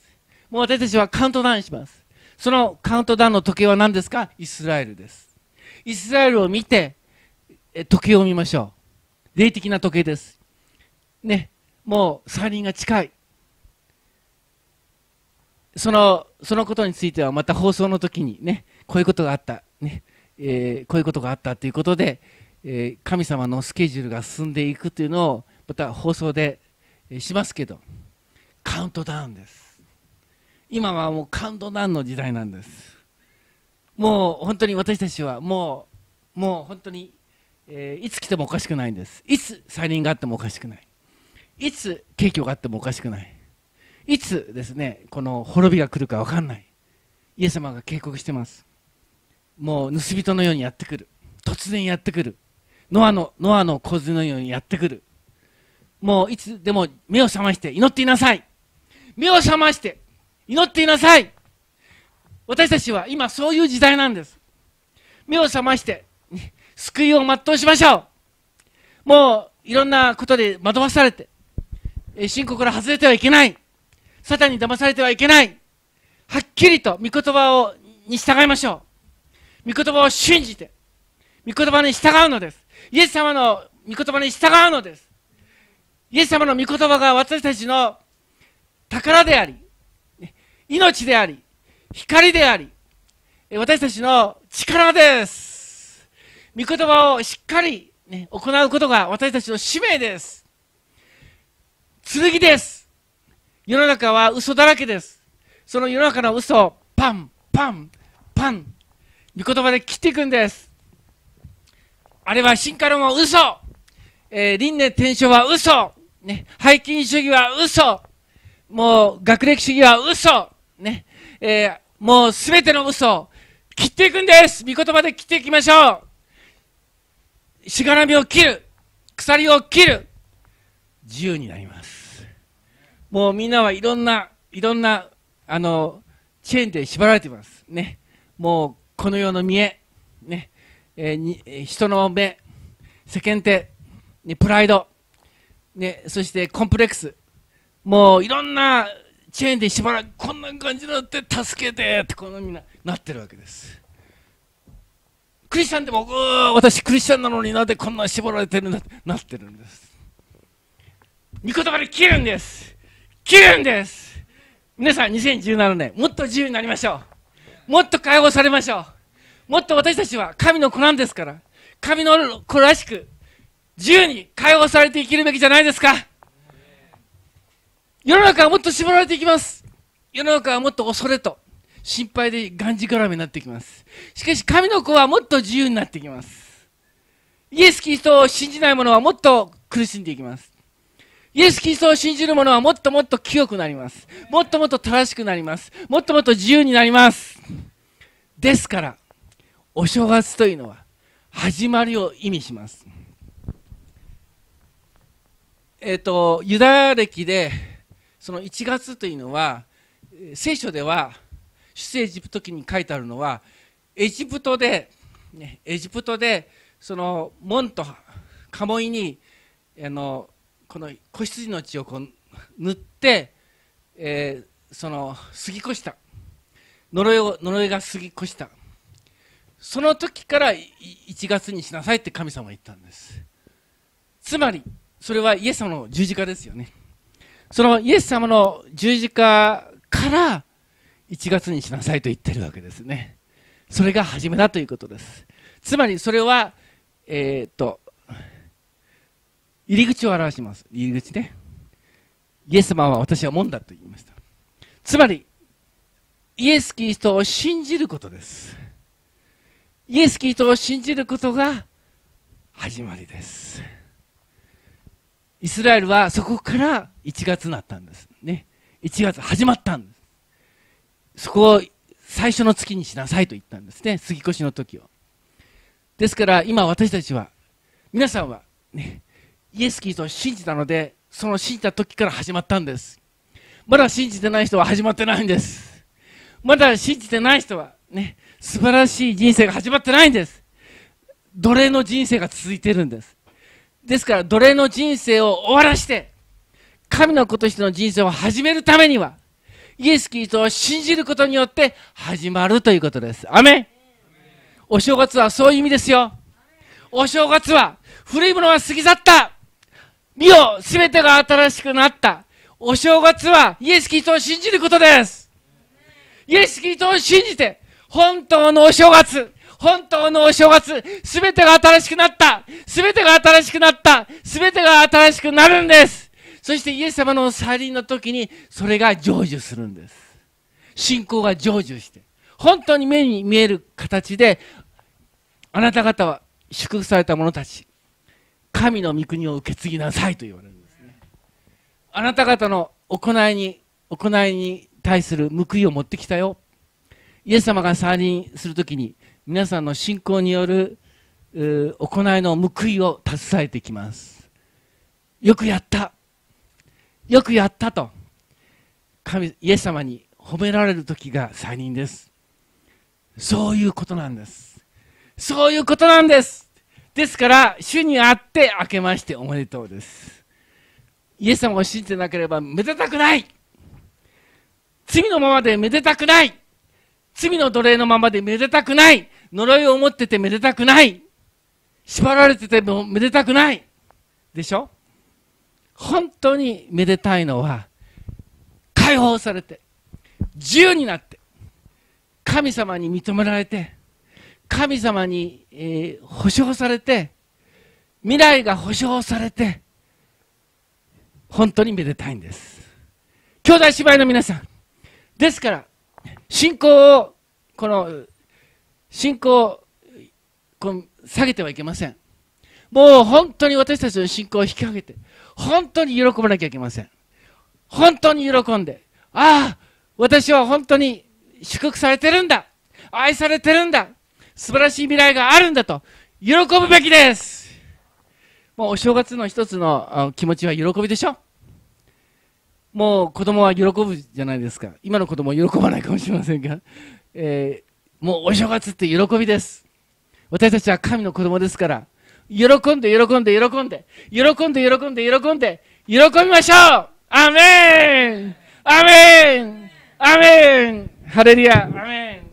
もう私たちはカウントダウンします。そのカウントダウンの時計は何ですか？イスラエルです。イスラエルを見て、時計を見ましょう。霊的な時計です。ね、もう再臨が近い。その、そのことについてはまた放送の時にね、こういうことがあった。ね、えーこういうことがあったということで、えー神様のスケジュールが進んでいくというのをまた放送で、えしますけど、カウントダウンです。今はもうカウントダウンの時代なんです。もう本当に私たちはもう、もう本当に、えーいつ来てもおかしくないんです。いつ再臨があってもおかしくない。いつ景況があってもおかしくない。いつですね、この滅びが来るか分かんない。イエス様が警告してます。もう盗人のようにやってくる。突然やってくる。ノアの、ノアの洪水のようにやってくる。もういつでも目を覚まして祈っていなさい。目を覚まして祈っていなさい。私たちは今そういう時代なんです。目を覚まして、救いを全うしましょう。もういろんなことで惑わされて、え信仰から外れてはいけない。サタンに騙されてはいけない。はっきりと御言葉をに従いましょう。御言葉を信じて、御言葉に従うのです。イエス様の御言葉に従うのです。イエス様の御言葉が私たちの宝であり、命であり、光であり、え私たちの力です。御言葉をしっかり、ね、行うことが私たちの使命です。剣です。世の中は嘘だらけです。その世の中の嘘をパン、パン、パン、御言葉で切っていくんです。あれは進化論は嘘えー輪廻転生は嘘ね、背筋主義は嘘もう学歴主義は嘘ね、えーもうすべての嘘切っていくんです御言葉で切っていきましょうしがらみを切る鎖を切る自由になりますもうみんなはいろんな、いろんな、あの、チェーンで縛られてます。ね。もう、この世の見え、ね。えーにえー人の目、世間体、ね、プライド、ね、そしてコンプレックス。もう、いろんなチェーンで縛られ、こんな感じになって、助けてって、このみんな、なってるわけです。クリスチャンでも、うー私クリスチャンなのになんでこんな縛られてるんだってなってるんです。御言葉で切るんです切るんです皆さん2017年もっと自由になりましょうもっと解放されましょうもっと私たちは神の子なんですから、神の子らしく、自由に解放されて生きるべきじゃないですか。世の中はもっと絞られていきます。世の中はもっと恐れと心配でがんじがらめになってきます。しかし神の子はもっと自由になってきます。イエス・キリストを信じない者はもっと苦しんでいきます。イエス・キリストを信じる者はもっともっと清くなります。もっともっと正しくなります。もっともっと自由になります。ですから、お正月というのは始まりを意味します。えっ、と、ユダヤ歴で、その1月というのは、聖書では、出エジプト記に書いてあるのは、エジプトで、ね、エジプトで、その門と鴨居に、あの、この子羊の血をこう塗って、えーその過ぎ越した。呪いを呪いが過ぎ越した。その時から1月にしなさいって神様は言ったんです。つまりそれはイエス様の十字架ですよね。そのイエス様の十字架から1月にしなさいと言ってるわけですね。それが初めだということです。つまりそれはえーっと入り口を表します。入り口ね。イエス様は私は門だと言いました。つまりイエス・キリストを信じることです。イエス・キリストを信じることが始まりです。イスラエルはそこから1月になったんですね。1月始まったんです。そこを最初の月にしなさいと言ったんですね。杉越の時を。ですから今私たちは皆さんはねイエス・キリストを信じたのでその信じた時から始まったんです。まだ信じてない人は始まってないんです。まだ信じてない人はね素晴らしい人生が始まってないんです。奴隷の人生が続いてるんです。ですから奴隷の人生を終わらして神の子としての人生を始めるためにはイエス・キリストを信じることによって始まるということです。アメン。お正月はそういう意味ですよ。お正月は古いものは過ぎ去った。見よすべてが新しくなった。お正月はイエス・キリストを信じることです。イエス・キリストを信じて本当のお正月本当のお正月すべてが新しくなった。すべてが新しくなった。すべてが新しくなるんです。そしてイエス様の再臨の時にそれが成就するんです。信仰が成就して本当に目に見える形であなた方は祝福された者たち神の御国を受け継ぎなさいと言われるんですね。あなた方の行いに行いに対する報いを持ってきたよ。イエス様が再臨するときに皆さんの信仰による行いの報いを携えてきます。よくやった。よくやったと。神イエス様に褒められる時が再臨です。そういうことなんです。そういうことなんです。ですから主にあって明けましておめでとうです。イエス様を信じてなければめでたくない。罪のままでめでたくない。罪の奴隷のままでめでたくない。呪いを持っててめでたくない。縛られててもめでたくない。でしょ？本当にめでたいのは解放されて自由になって神様に認められて神様に、えー保証されて未来が保証されて本当にめでたいんです。兄弟姉妹の皆さんですから信仰をこの信仰を下げてはいけません。もう本当に私たちの信仰を引き上げて本当に喜ばなきゃいけません。本当に喜んで。ああ私は本当に祝福されてるんだ。愛されてるんだ。素晴らしい未来があるんだと。喜ぶべきです。もうお正月の一つの気持ちは喜びでしょ。もう子供は喜ぶじゃないですか。今の子供は喜ばないかもしれませんが、えーもうお正月って喜びです。私たちは神の子供ですから喜んで喜んで喜んで喜んで喜んで喜んで喜びましょう。アメン。アメン。アメン。ハレルヤ。アメン永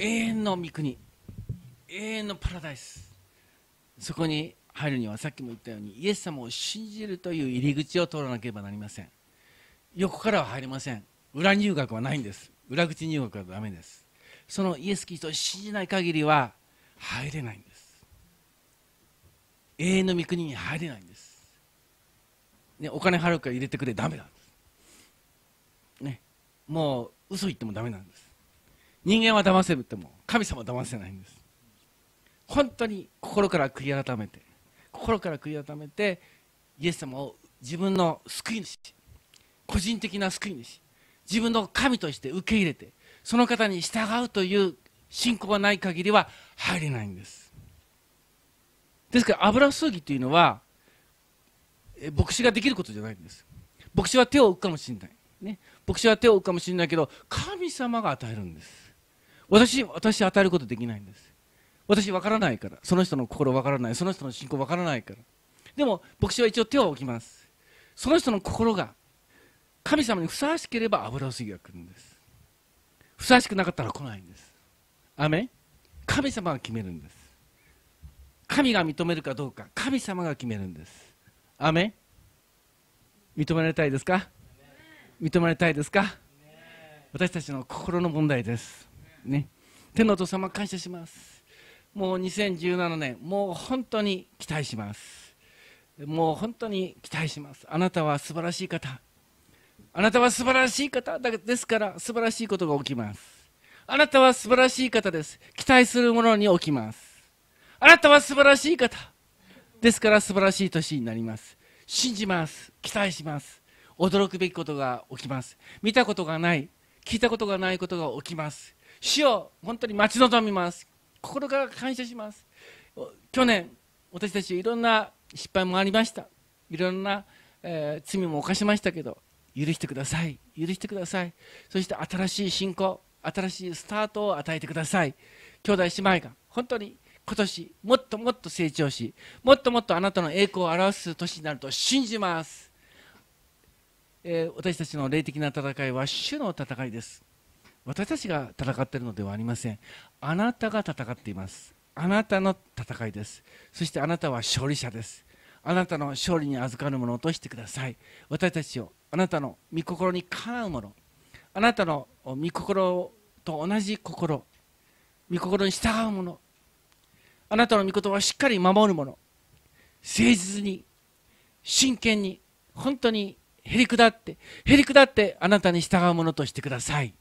永遠の御国。永遠のパラダイス。そこに入るにはさっきも言ったようにイエス様を信じるという入り口を通らなければなりません。横からは入れません。裏入学はないんです。裏口入学はダメです。そのイエス・キリストを信じない限りは入れないんです。永遠の御国に入れないんです、ね、お金払うから入れてくれダメなんです、ね、もう嘘言ってもダメなんです。人間は騙せるっても神様は騙せないんです。本当に心から悔い改めて心から悔い改めてイエス様を自分の救い主個人的な救い主自分の神として受け入れてその方に従うという信仰がない限りは入れないんです。ですから油注ぎというのは牧師ができることじゃないんです。牧師は手を置くかもしれない、ね、牧師は手を置くかもしれないけど神様が与えるんです。私私与えることできないんです。私分からないから。その人の心分からない。その人の信仰分からないから。でも牧師は一応手を置きます。その人の心が神様にふさわしければ油注ぎが来るんです。ふさわしくなかったら来ないんです。アメ神様が決めるんです。神が認めるかどうか。神様が決めるんです。アメ認められたいですか？認められたいですか？私たちの心の問題です。ね。天のお父様感謝します。もう2017年もう本当に期待します。もう本当に期待します。あなたは素晴らしい方。あなたは素晴らしい方ですから素晴らしいことが起きます。あなたは素晴らしい方です。期待するものに起きます。あなたは素晴らしい方。ですから素晴らしい年になります。信じます。期待します。驚くべきことが起きます。見たことがない聞いたことがないことが起きます。主を本当に待ち望みます。心から感謝します。去年私たちいろんな失敗もありました。いろんな、えー罪も犯しましたけど許してください。許してください。そして新しい信仰新しいスタートを与えてください。兄弟姉妹が本当に今年もっともっと成長しもっともっとあなたの栄光を表す年になると信じます、えー私たちの霊的な戦いは主の戦いです。私たちが戦っているのではありません。あなたが戦っています。あなたの戦いです。そしてあなたは勝利者です。あなたの勝利に預かるものとしてください。私たちをあなたの御心にかなうもの。あなたの御心と同じ心。御心に従うもの。あなたの御言葉をしっかり守るもの。誠実に真剣に本当にへり下ってへり下ってあなたに従うものとしてください。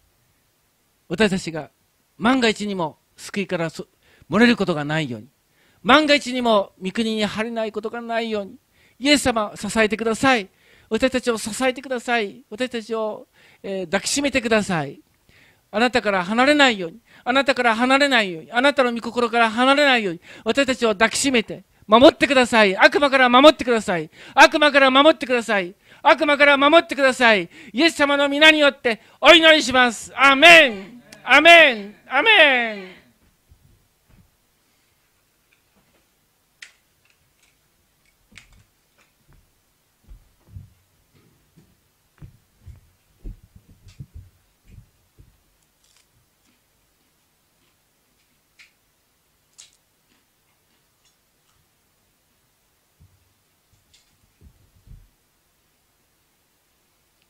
私たちが万が一にも救いから漏れることがないように。万が一にも御国に入れないことがないように。イエス様支えてください。私たちを支えてください。私たちを、えー抱きしめてください。あなたから離れないように。あなたから離れないように。あなたの御心から離れないように。私たちを抱きしめて守ってください。悪魔から守ってください。悪魔から守ってください。悪魔から守ってください。イエス様の皆によってお祈りします。アーメン。アメンアメン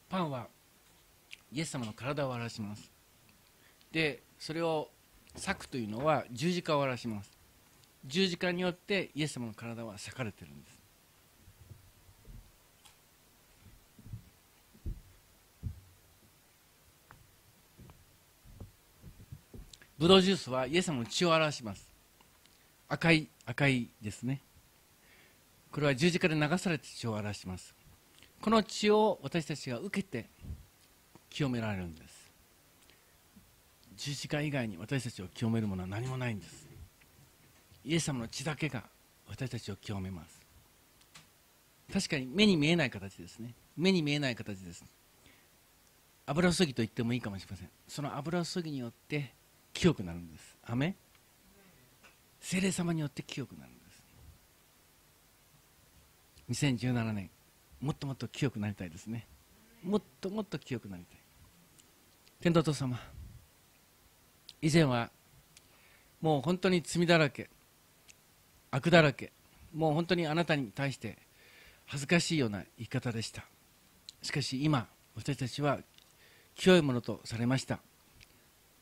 パンはイエス様の体を表します。でそれを裂くというのは十字架を表します。十字架によってイエス様の体は裂かれてるんです。ブドウジュースはイエス様の血を表します。赤い赤いですね。これは十字架で流された血を表します。この血を私たちが受けて清められるんです。十字架以外に私たちを清めるものは何もないんです。イエス様の血だけが私たちを清めます。確かに目に見えない形ですね。目に見えない形です。油注ぎと言ってもいいかもしれません。その油注ぎによって清くなるんです。アメン。聖霊様によって清くなるんです。2017年。もっともっと清くなりたいですね。もっともっと清くなりたい。天道父様。以前はもう本当に罪だらけ悪だらけもう本当にあなたに対して恥ずかしいような言い方でした。しかし今私たちは清いものとされました。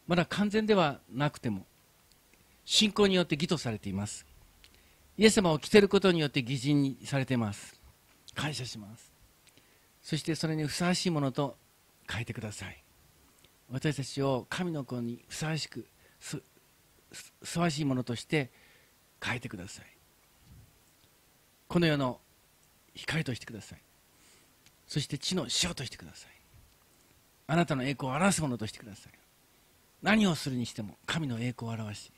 まだ完全ではなくても信仰によって義とされています。イエス様を着ていることによって義人にされています。感謝します。そしてそれにふさわしいものと変えてください。私たちを神の子にふさわしくふさわしいものとして変えてください。この世の光としてください。そして地の塩としてください。あなたの栄光を表すものとしてください。何をするにしても神の栄光を表し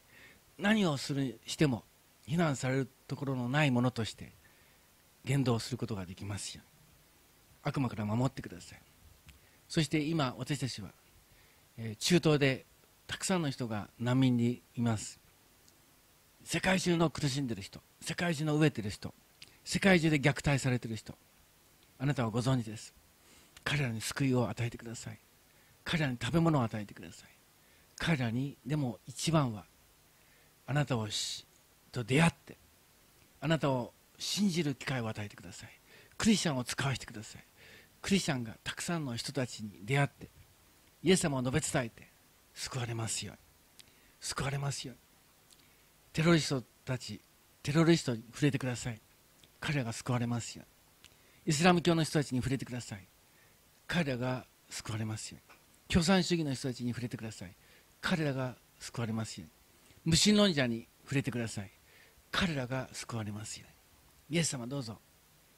何をするにしても非難されるところのないものとして言動することができますように。悪魔から守ってください。そして今私たちは、中東でたくさんの人が難民にいます。世界中の苦しんでる人世界中の飢えてる人世界中で虐待されてる人あなたはご存知です。彼らに救いを与えてください。彼らに食べ物を与えてください。彼らにでも一番はあなたをしと出会ってあなたを信じる機会を与えてください。クリスチャンを使わせてください。クリスチャンがたくさんの人たちに出会ってイエス様を述べ伝えて救われますように。救われますように。テロリストたちテロリストに触れてください。彼らが救われますように。イスラム教の人たちに触れてください。彼らが救われますように。共産主義の人たちに触れてください。彼らが救われますように。無神論者に触れてください。彼らが救われますように。イエス様どうぞ。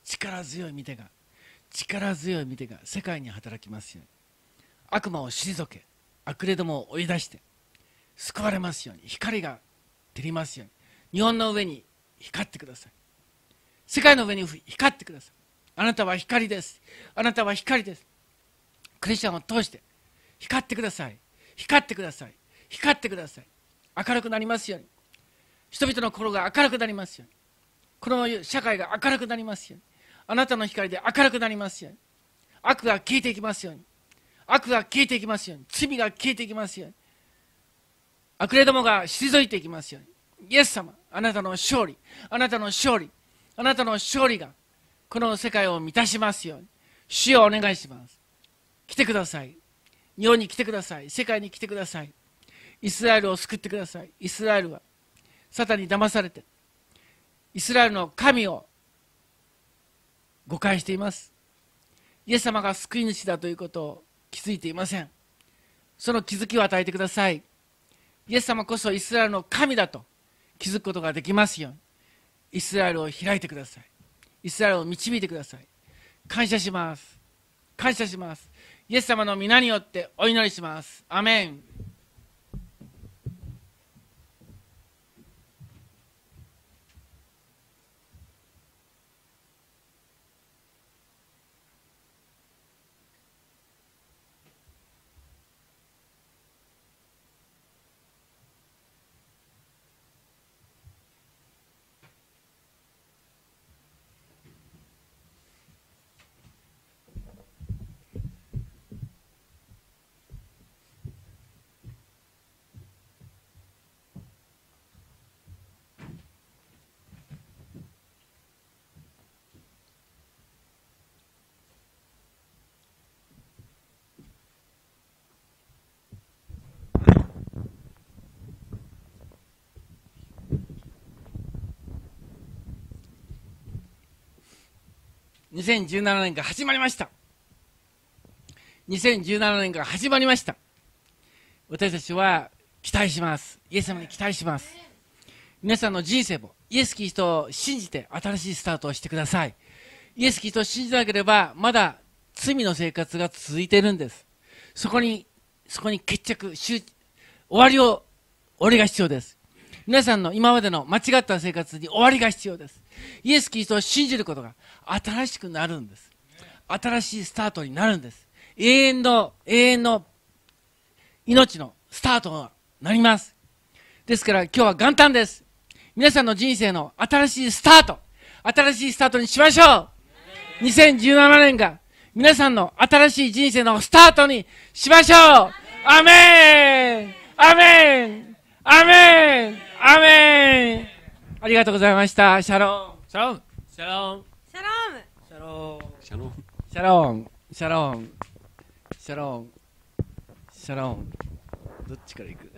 力強い御手が力強い御手が世界に働きますように。悪魔を退け悪霊どもを追い出して救われますように光が照りますように日本の上に光ってください。世界の上に光ってください。あなたは光です。あなたは光です。クリスチャンを通して光ってください。光ってください。光ってください。明るくなりますように。人々の心が明るくなりますように。この社会が明るくなりますように。あなたの光で明るくなりますように。悪が消えていきますように。悪が消えていきますように罪が消えていきますように悪霊どもが退いていきますように。イエス様あなたの勝利あなたの勝利あなたの勝利がこの世界を満たしますように。主をお願いします。来てください。日本に来てください。世界に来てください。イスラエルを救ってください。イスラエルはサタンに騙されてイスラエルの神を誤解しています。イエス様が救い主だということを気づいていません。その気づきを与えてください。イエス様こそイスラエルの神だと気づくことができますように。イスラエルを開いてください。イスラエルを導いてください。感謝します。感謝します。イエス様の皆によってお祈りします。アメン。2017年が始まりました。2017年が始まりました。私たちは期待します。イエス様に期待します。皆さんの人生もイエス・キリストを信じて新しいスタートをしてください。イエス・キリストを信じなければまだ罪の生活が続いているんです。そこにそこに決着終終わりを終わりが必要です。皆さんの今までの間違った生活に終わりが必要です。イエス・キリストを信じることが新しくなるんです。新しいスタートになるんです。永遠の永遠の命のスタートとなります。ですから今日は元旦です。皆さんの人生の新しいスタート。新しいスタートにしましょう。2017年が皆さんの新しい人生のスタートにしましょう。アメン。アメン。アメン。アメン。ありがとうございました。シャロン。シャロンシャロンシャロームシャロンシャロンシャロン。シャロン。シャロン。シャロン。どっちから行く？